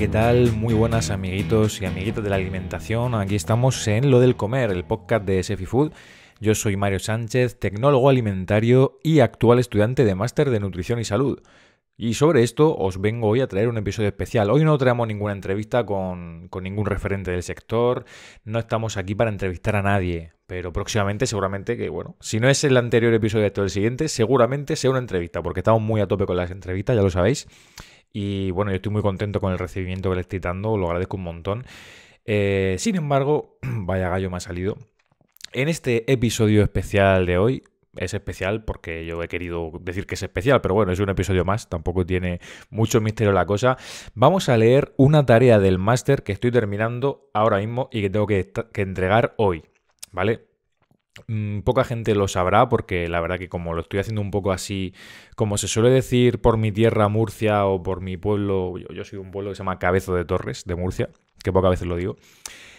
¿qué tal? Muy buenas amiguitos y amiguitas de la alimentación. Aquí estamos en Lo del Comer, el podcast de Sefi Food. Yo soy Mario Sánchez, tecnólogo alimentario y actual estudiante de máster de nutrición y salud. Y sobre esto os vengo hoy a traer un episodio especial. Hoy no traemos ninguna entrevista con, con, ningún referente del sector, no estamos aquí para entrevistar a nadie, pero próximamente seguramente que, bueno, si no es el anterior episodio todo el siguiente, seguramente sea una entrevista, porque estamos muy a tope con las entrevistas, ya lo sabéis. Y bueno, yo estoy muy contento con el recibimiento que le estoy dando, lo agradezco un montón. Eh, sin embargo, vaya gallo me ha salido. En este episodio especial de hoy, es especial porque yo he querido decir que es especial, pero bueno, es un episodio más, tampoco tiene mucho misterio la cosa. Vamos a leer una tarea del máster que estoy terminando ahora mismo y que tengo que, que entregar hoy, ¿vale? Mm, poca gente lo sabrá porque la verdad que como lo estoy haciendo un poco así, como se suele decir por mi tierra Murcia o por mi pueblo, yo, soy un pueblo que se llama Cabezo de Torres, de Murcia, que pocas veces lo digo.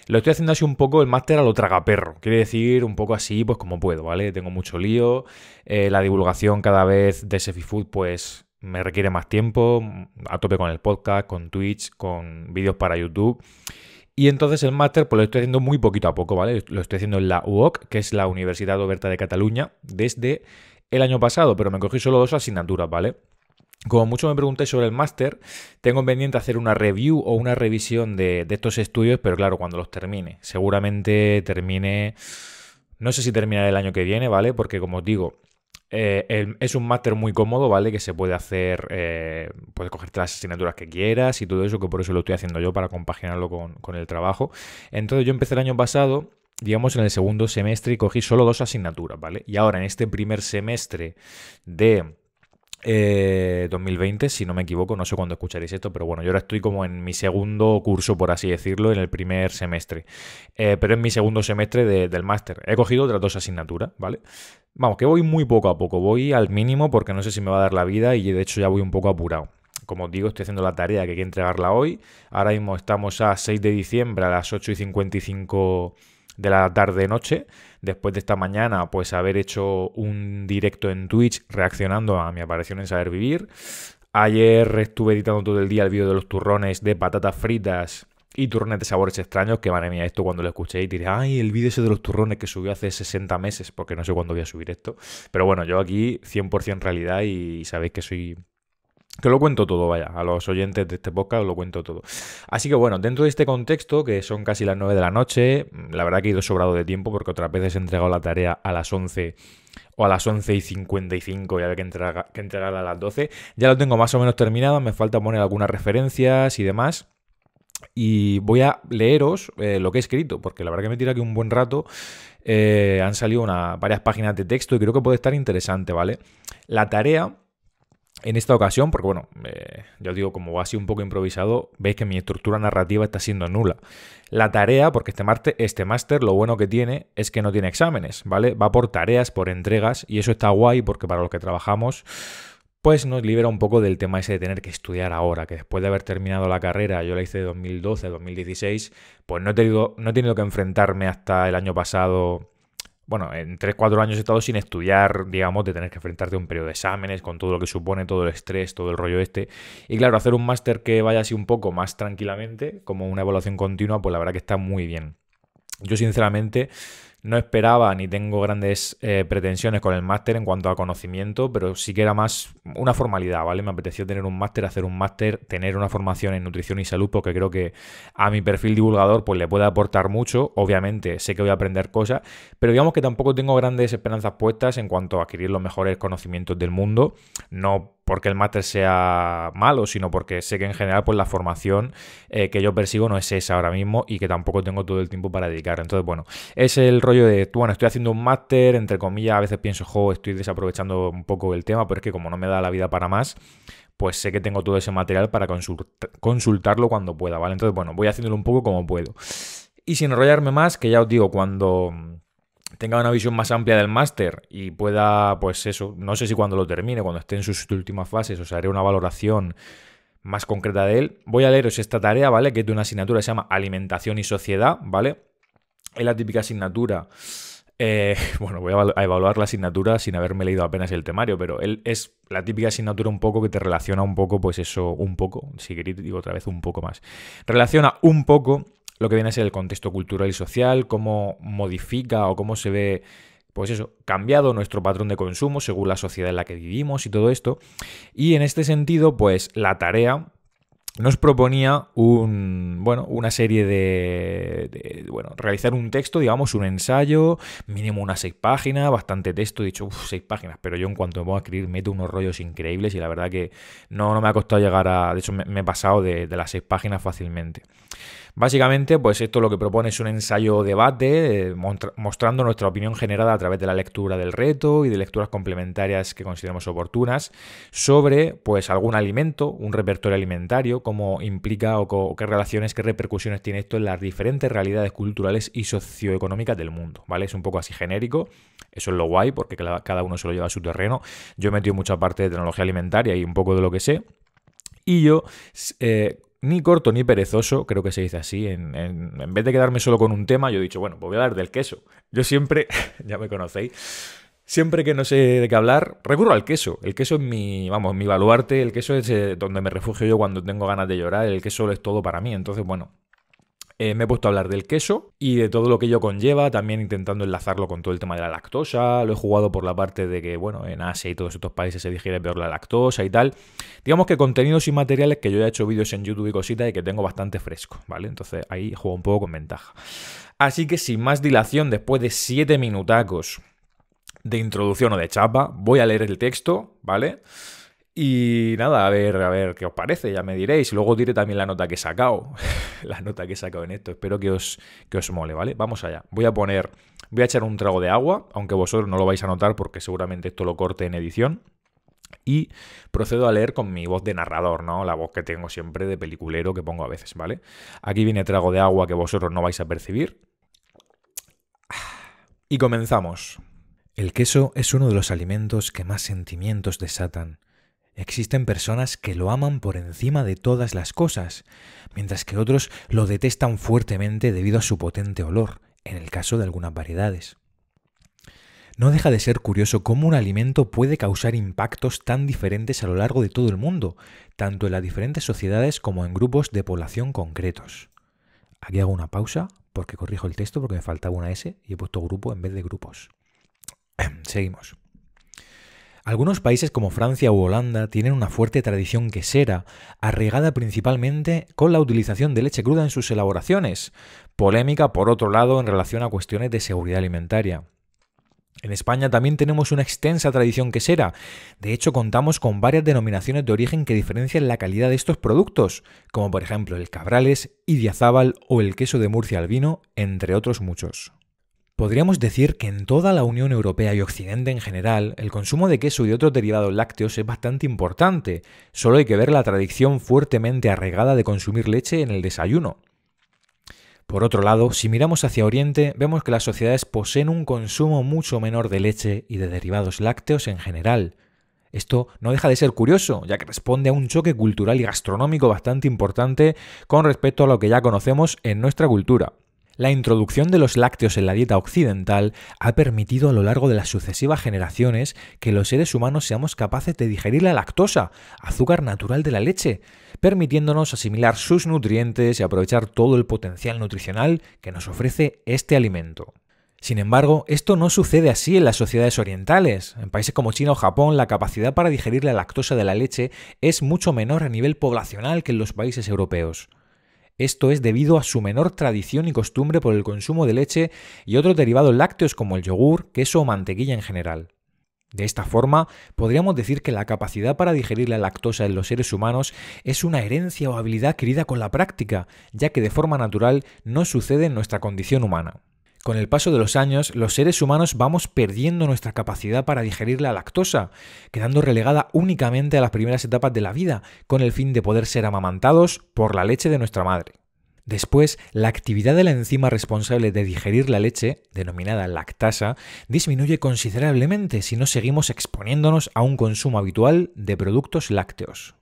Lo estoy haciendo así un poco el máster a lo tragaperro. Quiere decir un poco así, pues como puedo, ¿vale? Tengo mucho lío. Eh, la divulgación cada vez de Sefifood, pues me requiere más tiempo. A tope con el podcast, con Twitch, con vídeos para YouTube. Y entonces el máster pues lo estoy haciendo muy poquito a poco, ¿vale? Lo estoy haciendo en la UOC, que es la Universidad Oberta de Cataluña, desde el año pasado, pero me cogí solo dos asignaturas, ¿vale? Como mucho me pregunté sobre el máster, tengo pendiente hacer una review o una revisión de, de estos estudios, pero claro, cuando los termine. Seguramente termine... No sé si terminaré el año que viene, ¿vale? Porque como os digo, eh, es un máster muy cómodo, ¿vale? Que se puede hacer, eh, puedes cogerte las asignaturas que quieras y todo eso, que por eso lo estoy haciendo yo para compaginarlo con, con el trabajo. Entonces yo empecé el año pasado, digamos en el segundo semestre y cogí solo dos asignaturas, ¿vale? Y ahora en este primer semestre de 2020, eh, si no me equivoco, no sé cuándo escucharéis esto, pero bueno, yo ahora estoy como en mi segundo curso, por así decirlo, en el primer semestre. Eh, pero en mi segundo semestre del máster. He cogido otras dos asignaturas, ¿vale? Vamos, que voy muy poco a poco, voy al mínimo porque no sé si me va a dar la vida y de hecho ya voy un poco apurado. Como os digo, estoy haciendo la tarea que hay que entregarla hoy. Ahora mismo estamos a 6 de diciembre a las 8 y 55 de la tarde-noche, después de esta mañana, pues haber hecho un directo en Twitch reaccionando a mi aparición en Saber Vivir. Ayer estuve editando todo el día el vídeo de los turrones de patatas fritas y turrones de sabores extraños, que madre mía, esto cuando lo escuché y diré, ay, el vídeo ese de los turrones que subió hace 60 meses, porque no sé cuándo voy a subir esto. Pero bueno, yo aquí 100% realidad y sabéis que soy que lo cuento todo, vaya, a los oyentes de este podcast lo cuento todo. Así que bueno, dentro de este contexto, que son casi las 9 de la noche, la verdad que he ido sobrado de tiempo porque otras veces he entregado la tarea a las 11 o a las 11 y 55 y había que, que entregarla a las 12. Ya lo tengo más o menos terminado, me falta poner algunas referencias y demás. Y voy a leeros eh, lo que he escrito, porque la verdad que me tira aquí un buen rato. Eh, han salido varias páginas de texto y creo que puede estar interesante, ¿vale? La tarea en esta ocasión, porque bueno, eh, yo digo, como va así un poco improvisado, veis que mi estructura narrativa está siendo nula. La tarea, porque este máster, este máster lo bueno que tiene es que no tiene exámenes, ¿vale? Va por tareas, por entregas, y eso está guay porque para los que trabajamos, pues nos libera un poco del tema ese de tener que estudiar ahora, que después de haber terminado la carrera, yo la hice de 2012, 2016, pues no he tenido, no he tenido que enfrentarme hasta el año pasado bueno, en 3-4 años he estado sin estudiar, digamos, de tener que enfrentarte a un periodo de exámenes, con todo lo que supone, todo el estrés, todo el rollo este. Y claro, hacer un máster que vaya así un poco más tranquilamente, como una evaluación continua, pues la verdad que está muy bien. Yo sinceramente no esperaba ni tengo grandes eh, pretensiones con el máster en cuanto a conocimiento, pero sí que era más una formalidad, ¿vale? Me apeteció tener un máster, hacer un máster, tener una formación en nutrición y salud, porque creo que a mi perfil divulgador pues le puede aportar mucho. Obviamente sé que voy a aprender cosas, pero digamos que tampoco tengo grandes esperanzas puestas en cuanto a adquirir los mejores conocimientos del mundo. No porque el máster sea malo, sino porque sé que en general pues la formación eh, que yo persigo no es esa ahora mismo y que tampoco tengo todo el tiempo para dedicar. Entonces, bueno, es el rollo de, bueno, estoy haciendo un máster, entre comillas, a veces pienso, jo, estoy desaprovechando un poco el tema, pero es que como no me da la vida para más, pues sé que tengo todo ese material para consultarlo cuando pueda, ¿vale? Entonces, bueno, voy haciéndolo un poco como puedo. Y sin enrollarme más, que ya os digo, cuando tenga una visión más amplia del máster y pueda, pues eso, no sé si cuando lo termine, cuando esté en sus últimas fases, os haré una valoración más concreta de él. Voy a leeros esta tarea, ¿vale? Que es de una asignatura que se llama Alimentación y Sociedad, ¿vale? Es la típica asignatura Eh, bueno, voy a evaluar la asignatura sin haberme leído apenas el temario, pero él es la típica asignatura un poco que te relaciona un poco, pues eso, un poco, si queréis digo otra vez un poco más. Relaciona un poco lo que viene a ser el contexto cultural y social, cómo modifica o cómo se ve pues eso, cambiado nuestro patrón de consumo según la sociedad en la que vivimos y todo esto. Y en este sentido, pues la tarea nos proponía un, bueno, una serie de, bueno, realizar un texto, digamos, un ensayo, mínimo unas seis páginas, bastante texto, he dicho, uff, seis páginas, pero yo en cuanto me pongo a escribir meto unos rollos increíbles y la verdad que no, no me ha costado llegar a, de hecho me, he pasado de, de las seis páginas fácilmente. Básicamente, pues esto lo que propone es un ensayo debate eh, mostrando nuestra opinión generada a través de la lectura del reto y de lecturas complementarias que consideremos oportunas sobre pues algún alimento, un repertorio alimentario, cómo implica o, qué relaciones, qué repercusiones tiene esto en las diferentes realidades culturales y socioeconómicas del mundo, ¿vale? Es un poco así genérico, eso es lo guay porque cada uno se lo lleva a su terreno. Yo he metido mucha parte de tecnología alimentaria y un poco de lo que sé. Y yo eh, ni corto ni perezoso, creo que se dice así. En, vez de quedarme solo con un tema, yo he dicho, bueno, pues voy a hablar del queso. Yo siempre, ya me conocéis, siempre que no sé de qué hablar, recurro al queso. El queso es mi, vamos, mi baluarte, el queso es eh, donde me refugio yo cuando tengo ganas de llorar, el queso es todo para mí. Entonces, bueno, eh, me he puesto a hablar del queso y de todo lo que ello conlleva, también intentando enlazarlo con todo el tema de la lactosa. Lo he jugado por la parte de que, bueno, en Asia y todos estos países se digiere peor la lactosa y tal. Digamos que contenidos y materiales que yo ya he hecho vídeos en YouTube y cositas y que tengo bastante fresco, ¿vale? Entonces ahí juego un poco con ventaja. Así que sin más dilación, después de 7 minutacos de introducción o de chapa, voy a leer el texto, ¿vale? Y nada, a ver, a ver qué os parece, ya me diréis. Luego diré también la nota que he sacado. la nota que he sacado en esto. Espero que os, que os mole, ¿vale? Vamos allá. Voy a poner. Voy a echar un trago de agua, aunque vosotros no lo vais a notar porque seguramente esto lo corte en edición. Y procedo a leer con mi voz de narrador, ¿no? La voz que tengo siempre de peliculero que pongo a veces, ¿vale? Aquí viene trago de agua que vosotros no vais a percibir. Y comenzamos. El queso es uno de los alimentos que más sentimientos desatan Existen personas que lo aman por encima de todas las cosas, mientras que otros lo detestan fuertemente debido a su potente olor, en el caso de algunas variedades. No deja de ser curioso cómo un alimento puede causar impactos tan diferentes a lo largo de todo el mundo, tanto en las diferentes sociedades como en grupos de población concretos. Aquí hago una pausa porque corrijo el texto porque me faltaba una S y he puesto grupo en vez de grupos. Seguimos. Algunos países como Francia u Holanda tienen una fuerte tradición quesera, arraigada principalmente con la utilización de leche cruda en sus elaboraciones, polémica por otro lado en relación a cuestiones de seguridad alimentaria. En España también tenemos una extensa tradición quesera. De hecho, contamos con varias denominaciones de origen que diferencian la calidad de estos productos, como por ejemplo el Cabrales, Idiazábal o el queso de Murcia albino, entre otros muchos. Podríamos decir que en toda la Unión Europea y Occidente en general, el consumo de queso y otros derivados lácteos es bastante importante, solo hay que ver la tradición fuertemente arraigada de consumir leche en el desayuno. Por otro lado, si miramos hacia Oriente, vemos que las sociedades poseen un consumo mucho menor de leche y de derivados lácteos en general. Esto no deja de ser curioso, ya que responde a un choque cultural y gastronómico bastante importante con respecto a lo que ya conocemos en nuestra cultura. La introducción de los lácteos en la dieta occidental ha permitido a lo largo de las sucesivas generaciones que los seres humanos seamos capaces de digerir la lactosa, azúcar natural de la leche, permitiéndonos asimilar sus nutrientes y aprovechar todo el potencial nutricional que nos ofrece este alimento. Sin embargo, esto no sucede así en las sociedades orientales. En países como China o Japón, la capacidad para digerir la lactosa de la leche es mucho menor a nivel poblacional que en los países europeos. Esto es debido a su menor tradición y costumbre por el consumo de leche y otros derivados lácteos como el yogur, queso o mantequilla en general. De esta forma, podríamos decir que la capacidad para digerir la lactosa en los seres humanos es una herencia o habilidad adquirida con la práctica, ya que de forma natural no sucede en nuestra condición humana. Con el paso de los años, los seres humanos vamos perdiendo nuestra capacidad para digerir la lactosa, quedando relegada únicamente a las primeras etapas de la vida, con el fin de poder ser amamantados por la leche de nuestra madre. Después, la actividad de la enzima responsable de digerir la leche, denominada lactasa, disminuye considerablemente si no seguimos exponiéndonos a un consumo habitual de productos lácteos.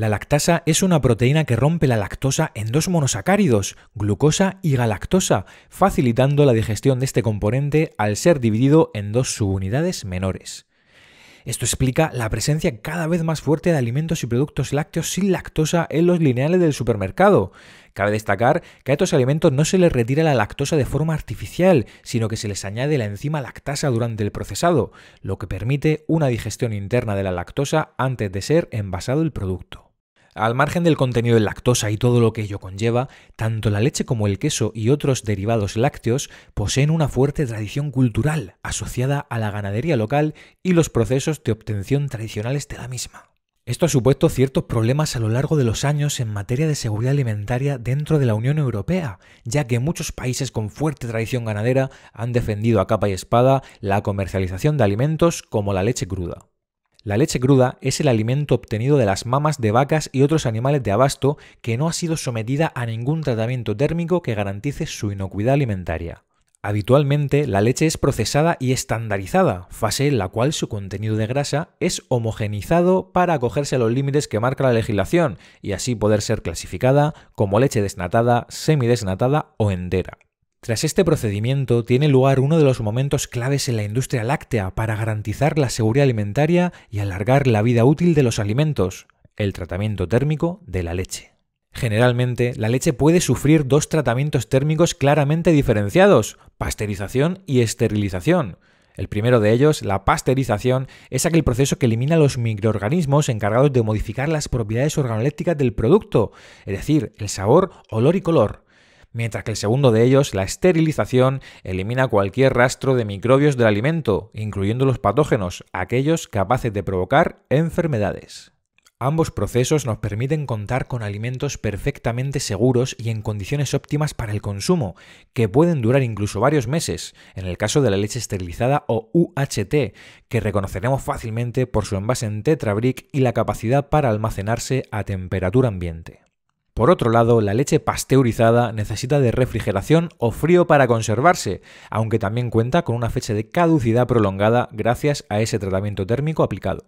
La lactasa es una proteína que rompe la lactosa en dos monosacáridos, glucosa y galactosa, facilitando la digestión de este componente al ser dividido en dos subunidades menores. Esto explica la presencia cada vez más fuerte de alimentos y productos lácteos sin lactosa en los lineales del supermercado. Cabe destacar que a estos alimentos no se les retira la lactosa de forma artificial, sino que se les añade la enzima lactasa durante el procesado, lo que permite una digestión interna de la lactosa antes de ser envasado el producto. Al margen del contenido de lactosa y todo lo que ello conlleva, tanto la leche como el queso y otros derivados lácteos poseen una fuerte tradición cultural asociada a la ganadería local y los procesos de obtención tradicionales de la misma. Esto ha supuesto ciertos problemas a lo largo de los años en materia de seguridad alimentaria dentro de la Unión Europea, ya que muchos países con fuerte tradición ganadera han defendido a capa y espada la comercialización de alimentos como la leche cruda. La leche cruda es el alimento obtenido de las mamas de vacas y otros animales de abasto que no ha sido sometida a ningún tratamiento térmico que garantice su inocuidad alimentaria. Habitualmente la leche es procesada y estandarizada, fase en la cual su contenido de grasa es homogenizado para acogerse a los límites que marca la legislación y así poder ser clasificada como leche desnatada, semidesnatada o entera. Tras este procedimiento tiene lugar uno de los momentos claves en la industria láctea para garantizar la seguridad alimentaria y alargar la vida útil de los alimentos, el tratamiento térmico de la leche. Generalmente, la leche puede sufrir dos tratamientos térmicos claramente diferenciados, pasteurización y esterilización. El primero de ellos, la pasteurización, es aquel proceso que elimina los microorganismos encargados de modificar las propiedades organolépticas del producto, es decir, el sabor, olor y color mientras que el segundo de ellos, la esterilización, elimina cualquier rastro de microbios del alimento, incluyendo los patógenos, aquellos capaces de provocar enfermedades. Ambos procesos nos permiten contar con alimentos perfectamente seguros y en condiciones óptimas para el consumo, que pueden durar incluso varios meses, en el caso de la leche esterilizada o UHT, que reconoceremos fácilmente por su envase en tetrabric y la capacidad para almacenarse a temperatura ambiente. Por otro lado, la leche pasteurizada necesita de refrigeración o frío para conservarse, aunque también cuenta con una fecha de caducidad prolongada gracias a ese tratamiento térmico aplicado.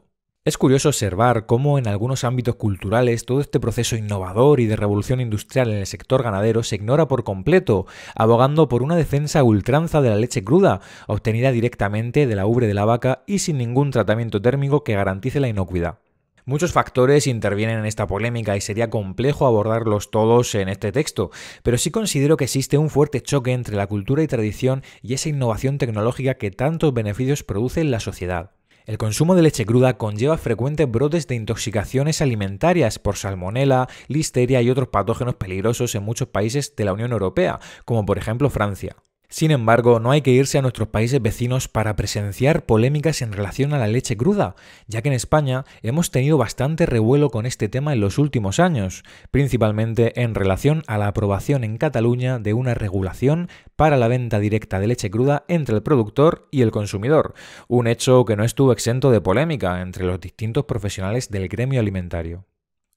Es curioso observar cómo en algunos ámbitos culturales todo este proceso innovador y de revolución industrial en el sector ganadero se ignora por completo, abogando por una defensa ultranza de la leche cruda, obtenida directamente de la ubre de la vaca y sin ningún tratamiento térmico que garantice la inocuidad. Muchos factores intervienen en esta polémica y sería complejo abordarlos todos en este texto, pero sí considero que existe un fuerte choque entre la cultura y tradición y esa innovación tecnológica que tantos beneficios produce en la sociedad. El consumo de leche cruda conlleva frecuentes brotes de intoxicaciones alimentarias por salmonela, listeria y otros patógenos peligrosos en muchos países de la Unión Europea, como por ejemplo Francia. Sin embargo, no hay que irse a nuestros países vecinos para presenciar polémicas en relación a la leche cruda, ya que en España hemos tenido bastante revuelo con este tema en los últimos años, principalmente en relación a la aprobación en Cataluña de una regulación para la venta directa de leche cruda entre el productor y el consumidor, un hecho que no estuvo exento de polémica entre los distintos profesionales del gremio alimentario.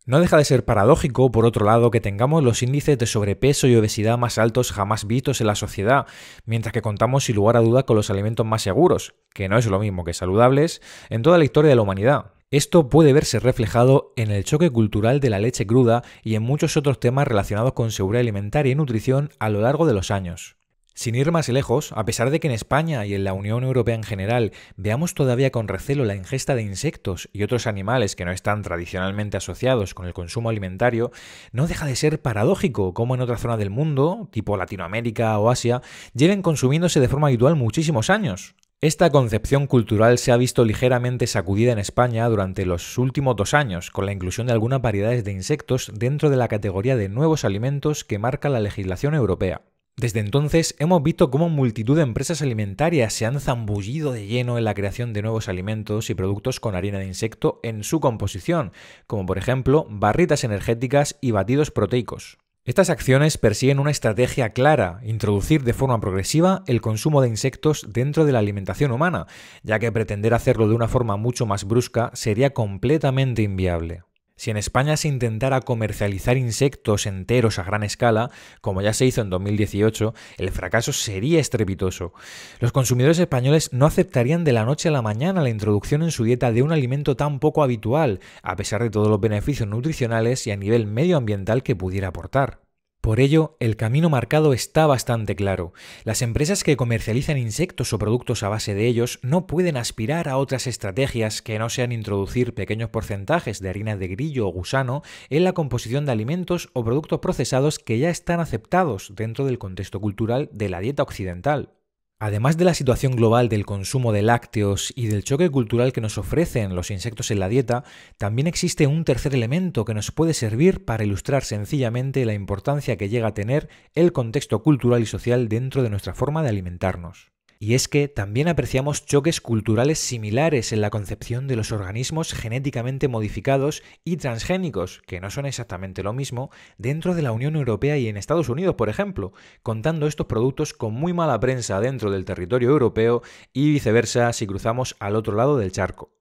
No deja de ser paradójico, por otro lado, que tengamos los índices de sobrepeso y obesidad más altos jamás vistos en la sociedad, mientras que contamos sin lugar a duda con los alimentos más seguros, que no es lo mismo que saludables, en toda la historia de la humanidad. Esto puede verse reflejado en el choque cultural de la leche cruda y en muchos otros temas relacionados con seguridad alimentaria y nutrición a lo largo de los años. Sin ir más lejos, a pesar de que en España y en la Unión Europea en general veamos todavía con recelo la ingesta de insectos y otros animales que no están tradicionalmente asociados con el consumo alimentario, no deja de ser paradójico como en otra zona del mundo, tipo Latinoamérica o Asia, lleven consumiéndose de forma habitual muchísimos años. Esta concepción cultural se ha visto ligeramente sacudida en España durante los últimos dos años, con la inclusión de algunas variedades de insectos dentro de la categoría de nuevos alimentos que marca la legislación europea. Desde entonces hemos visto cómo multitud de empresas alimentarias se han zambullido de lleno en la creación de nuevos alimentos y productos con harina de insecto en su composición, como por ejemplo barritas energéticas y batidos proteicos. Estas acciones persiguen una estrategia clara, introducir de forma progresiva el consumo de insectos dentro de la alimentación humana, ya que pretender hacerlo de una forma mucho más brusca sería completamente inviable. Si en España se intentara comercializar insectos enteros a gran escala, como ya se hizo en 2018, el fracaso sería estrepitoso. Los consumidores españoles no aceptarían de la noche a la mañana la introducción en su dieta de un alimento tan poco habitual, a pesar de todos los beneficios nutricionales y a nivel medioambiental que pudiera aportar. Por ello, el camino marcado está bastante claro. Las empresas que comercializan insectos o productos a base de ellos no pueden aspirar a otras estrategias que no sean introducir pequeños porcentajes de harina de grillo o gusano en la composición de alimentos o productos procesados que ya están aceptados dentro del contexto cultural de la dieta occidental. Además de la situación global del consumo de lácteos y del choque cultural que nos ofrecen los insectos en la dieta, también existe un tercer elemento que nos puede servir para ilustrar sencillamente la importancia que llega a tener el contexto cultural y social dentro de nuestra forma de alimentarnos. Y es que también apreciamos choques culturales similares en la concepción de los organismos genéticamente modificados y transgénicos, que no son exactamente lo mismo, dentro de la Unión Europea y en Estados Unidos, por ejemplo, contando estos productos con muy mala prensa dentro del territorio europeo y viceversa si cruzamos al otro lado del charco.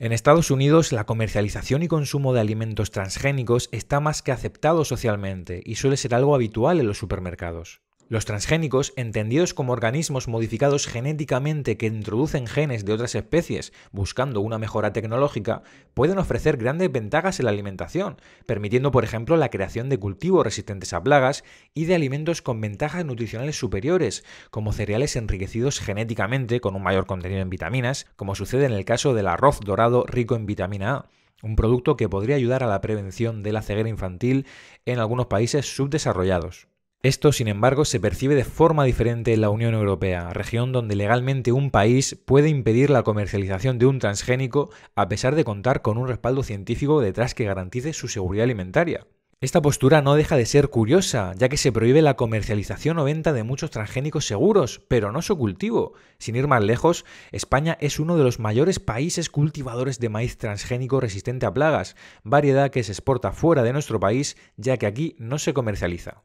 En Estados Unidos la comercialización y consumo de alimentos transgénicos está más que aceptado socialmente y suele ser algo habitual en los supermercados. Los transgénicos, entendidos como organismos modificados genéticamente que introducen genes de otras especies buscando una mejora tecnológica, pueden ofrecer grandes ventajas en la alimentación, permitiendo por ejemplo la creación de cultivos resistentes a plagas y de alimentos con ventajas nutricionales superiores, como cereales enriquecidos genéticamente con un mayor contenido en vitaminas, como sucede en el caso del arroz dorado rico en vitamina A un producto que podría ayudar a la prevención de la ceguera infantil en algunos países subdesarrollados. Esto, sin embargo, se percibe de forma diferente en la Unión Europea, región donde legalmente un país puede impedir la comercialización de un transgénico a pesar de contar con un respaldo científico detrás que garantice su seguridad alimentaria. Esta postura no deja de ser curiosa, ya que se prohíbe la comercialización o venta de muchos transgénicos seguros, pero no su cultivo. Sin ir más lejos, España es uno de los mayores países cultivadores de maíz transgénico resistente a plagas, variedad que se exporta fuera de nuestro país, ya que aquí no se comercializa.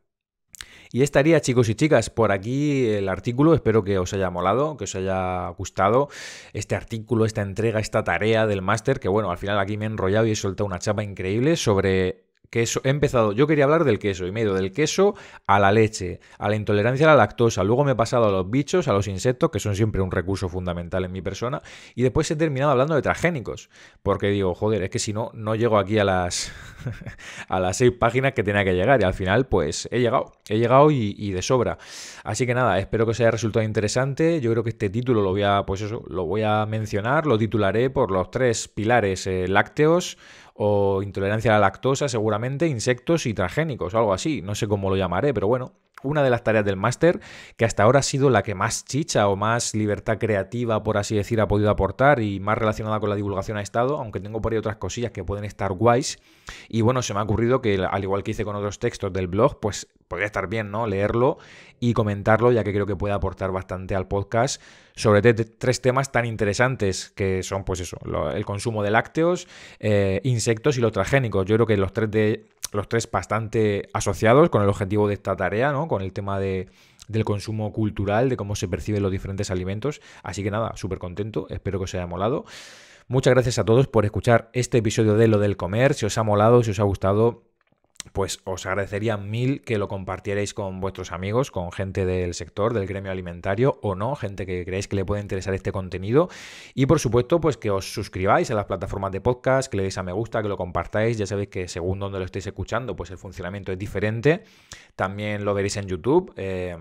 Y estaría, chicos y chicas, por aquí el artículo. Espero que os haya molado, que os haya gustado este artículo, esta entrega, esta tarea del máster. Que bueno, al final aquí me he enrollado y he soltado una chapa increíble sobre queso. He empezado, yo quería hablar del queso y me he ido del queso a la leche, a la intolerancia a la lactosa. Luego me he pasado a los bichos, a los insectos, que son siempre un recurso fundamental en mi persona. Y después he terminado hablando de transgénicos. Porque digo, joder, es que si no, no llego aquí a las, a las seis páginas que tenía que llegar. Y al final, pues he llegado. He llegado y, de sobra. Así que nada, espero que os haya resultado interesante. Yo creo que este título lo voy a, pues eso, lo voy a mencionar, lo titularé por los tres pilares eh, lácteos o intolerancia a la lactosa, seguramente, insectos y transgénicos, algo así, no sé cómo lo llamaré, pero bueno, una de las tareas del máster que hasta ahora ha sido la que más chicha o más libertad creativa, por así decir, ha podido aportar y más relacionada con la divulgación ha estado, aunque tengo por ahí otras cosillas que pueden estar guays. Y bueno, se me ha ocurrido que al igual que hice con otros textos del blog, pues podría estar bien, ¿no? Leerlo y comentarlo, ya que creo que puede aportar bastante al podcast sobre tres temas tan interesantes que son, pues eso, el consumo de lácteos, eh, insectos y los transgénicos. Yo creo que los tres de los tres bastante asociados con el objetivo de esta tarea, ¿no? Con el tema de, del consumo cultural, de cómo se perciben los diferentes alimentos. Así que nada, súper contento, espero que os haya molado. Muchas gracias a todos por escuchar este episodio de Lo del Comer. Si os ha molado, si os ha gustado, pues os agradecería mil que lo compartierais con vuestros amigos, con gente del sector, del gremio alimentario o no, gente que creéis que le puede interesar este contenido. Y por supuesto, pues que os suscribáis a las plataformas de podcast, que le deis a me gusta, que lo compartáis. Ya sabéis que según donde lo estéis escuchando, pues el funcionamiento es diferente. También lo veréis en YouTube. Eh,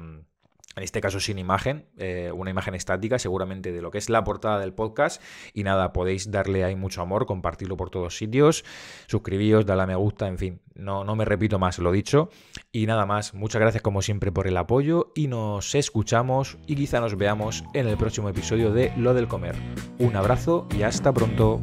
en este caso sin imagen, eh, una imagen estática seguramente de lo que es la portada del podcast. Y nada, podéis darle ahí mucho amor, compartirlo por todos sitios, suscribíos, darle a me gusta, en fin, no, no me repito más lo dicho. Y nada más, muchas gracias como siempre por el apoyo y nos escuchamos y quizá nos veamos en el próximo episodio de Lo del Comer. Un abrazo y hasta pronto.